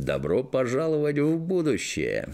Добро пожаловать в будущее!